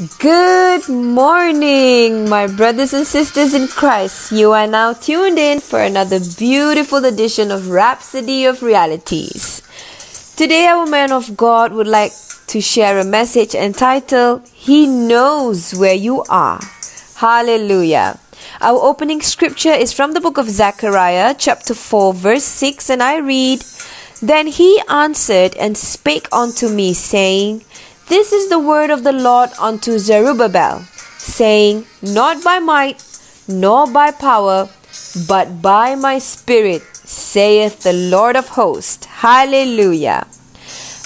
Good morning, my brothers and sisters in Christ. You are now tuned in for another beautiful edition of Rhapsody of Realities. Today, our man of God would like to share a message entitled, He Knows Where You Are. Hallelujah. Our opening scripture is from the book of Zechariah, chapter 4, verse 6, and I read, Then he answered and spake unto me, saying, this is the word of the Lord unto Zerubbabel, saying, Not by might, nor by power, but by my spirit, saith the Lord of hosts. Hallelujah.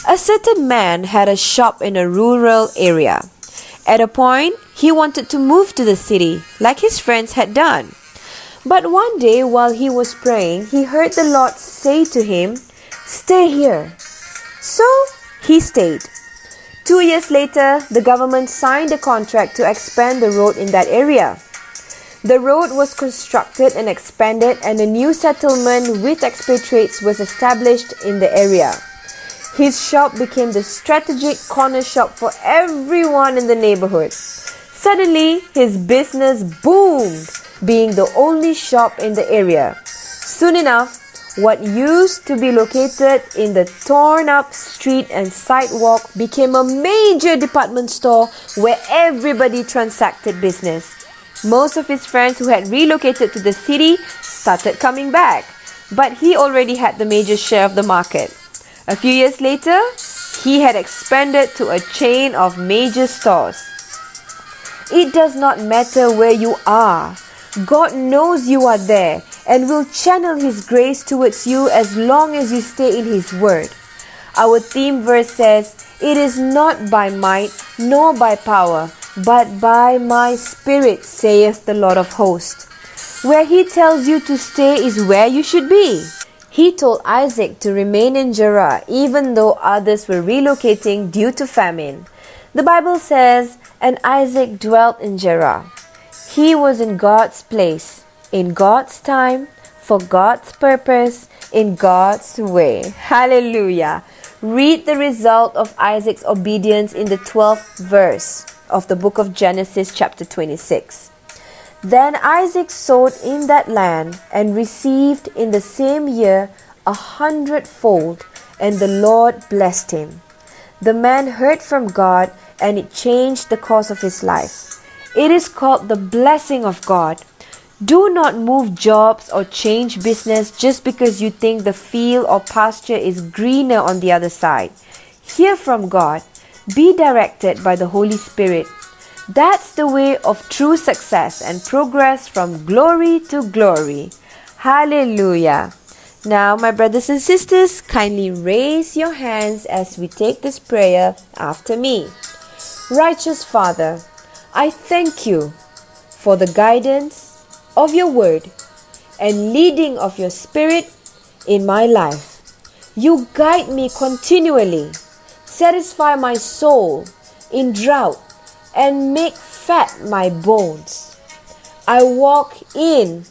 A certain man had a shop in a rural area. At a point, he wanted to move to the city, like his friends had done. But one day, while he was praying, he heard the Lord say to him, Stay here. So he stayed. Two years later, the government signed a contract to expand the road in that area. The road was constructed and expanded, and a new settlement with expatriates was established in the area. His shop became the strategic corner shop for everyone in the neighborhood. Suddenly, his business boomed, being the only shop in the area. Soon enough, what used to be located in the torn up street and sidewalk became a major department store where everybody transacted business. Most of his friends who had relocated to the city started coming back, but he already had the major share of the market. A few years later, he had expanded to a chain of major stores. It does not matter where you are, God knows you are there and will channel His grace towards you as long as you stay in His Word. Our theme verse says, It is not by might nor by power, but by my Spirit, saith the Lord of hosts. Where He tells you to stay is where you should be. He told Isaac to remain in Gerar even though others were relocating due to famine. The Bible says, And Isaac dwelt in Gerar. He was in God's place in God's time, for God's purpose, in God's way. Hallelujah. Read the result of Isaac's obedience in the 12th verse of the book of Genesis, chapter 26. Then Isaac sowed in that land and received in the same year a hundredfold, and the Lord blessed him. The man heard from God, and it changed the course of his life. It is called the blessing of God do not move jobs or change business just because you think the field or pasture is greener on the other side. Hear from God. Be directed by the Holy Spirit. That's the way of true success and progress from glory to glory. Hallelujah. Now, my brothers and sisters, kindly raise your hands as we take this prayer after me. Righteous Father, I thank you for the guidance of your word and leading of your spirit in my life. You guide me continually, satisfy my soul in drought, and make fat my bones. I walk in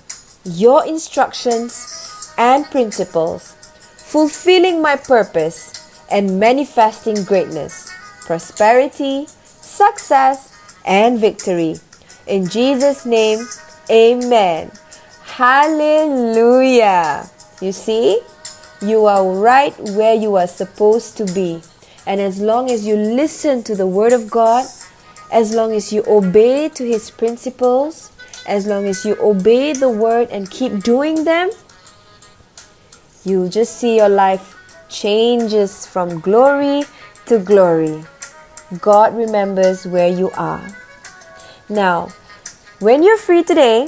your instructions and principles, fulfilling my purpose and manifesting greatness, prosperity, success, and victory. In Jesus' name, Amen. Hallelujah. You see, you are right where you are supposed to be. And as long as you listen to the Word of God, as long as you obey to His principles, as long as you obey the Word and keep doing them, you'll just see your life changes from glory to glory. God remembers where you are. Now, when you're free today,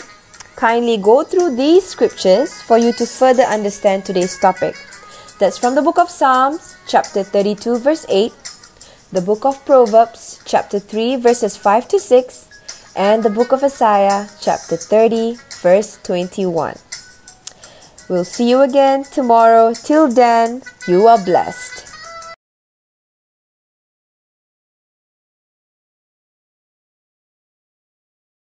kindly go through these scriptures for you to further understand today's topic. That's from the book of Psalms, chapter 32, verse 8, the book of Proverbs, chapter 3, verses 5 to 6, and the book of Isaiah, chapter 30, verse 21. We'll see you again tomorrow. Till then, you are blessed.